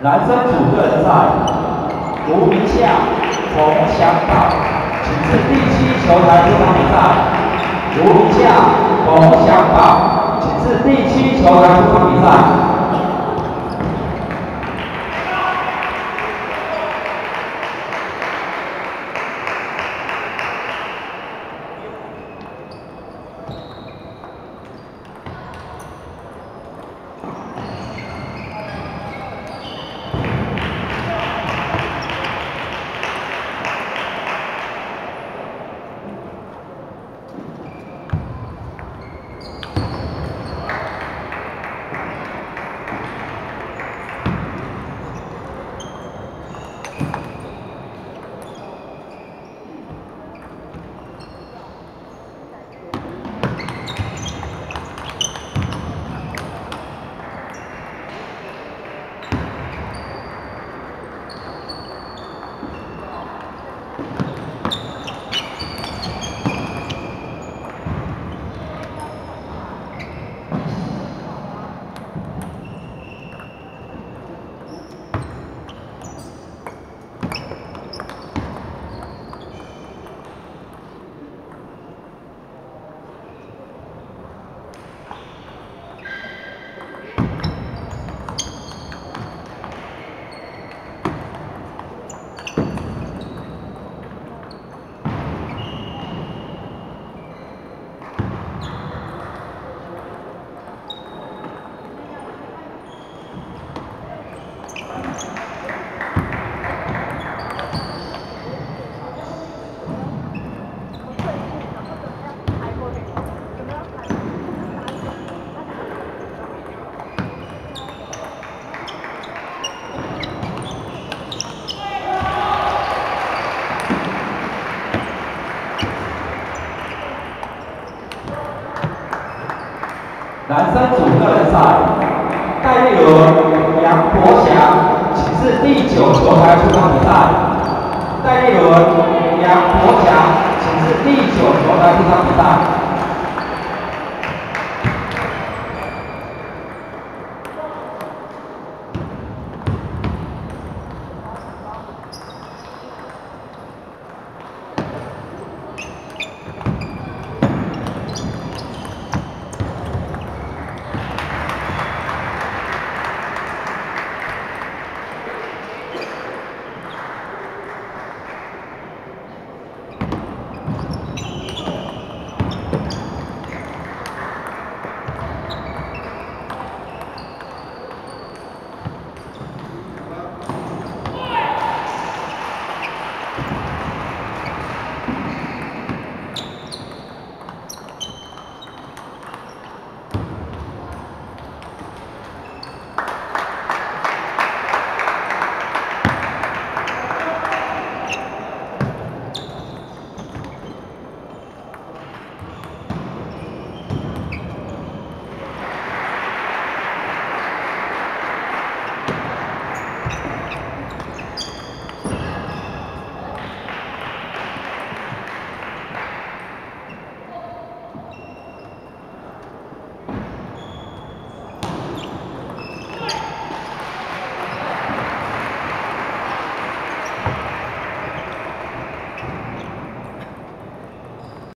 男生组个人赛，吴明夏、冯祥宝，请至第七球台出场比赛。吴明夏、冯祥宝，请至第七球台出场比赛。男生组个人赛，戴立伦、杨国祥，请至第九球台出场比赛。戴立伦、杨国祥，请至第九球台出场比赛。